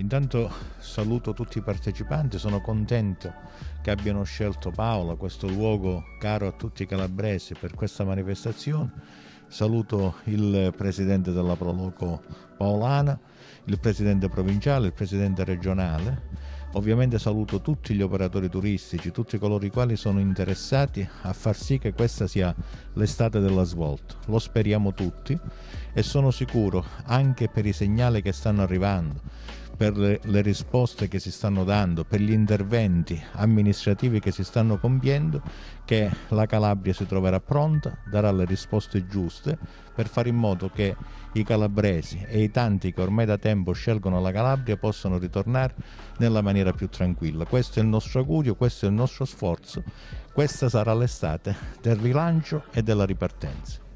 Intanto saluto tutti i partecipanti, sono contento che abbiano scelto Paola, questo luogo caro a tutti i calabresi per questa manifestazione. Saluto il presidente della Proloco Paolana, il presidente provinciale, il presidente regionale. Ovviamente saluto tutti gli operatori turistici, tutti coloro i quali sono interessati a far sì che questa sia l'estate della svolta. Lo speriamo tutti e sono sicuro, anche per i segnali che stanno arrivando, per le, le, risposte che si stanno dando, per gli interventi amministrativi che si stanno compiendo, che la Calabria si troverà pronta, darà le risposte giuste per fare in modo che i calabresi e i tanti che ormai da tempo scelgono la Calabria possano ritornare nella maniera più tranquilla. Questo è il nostro augurio, questo è il nostro sforzo, questa sarà l'estate del rilancio e della ripartenza.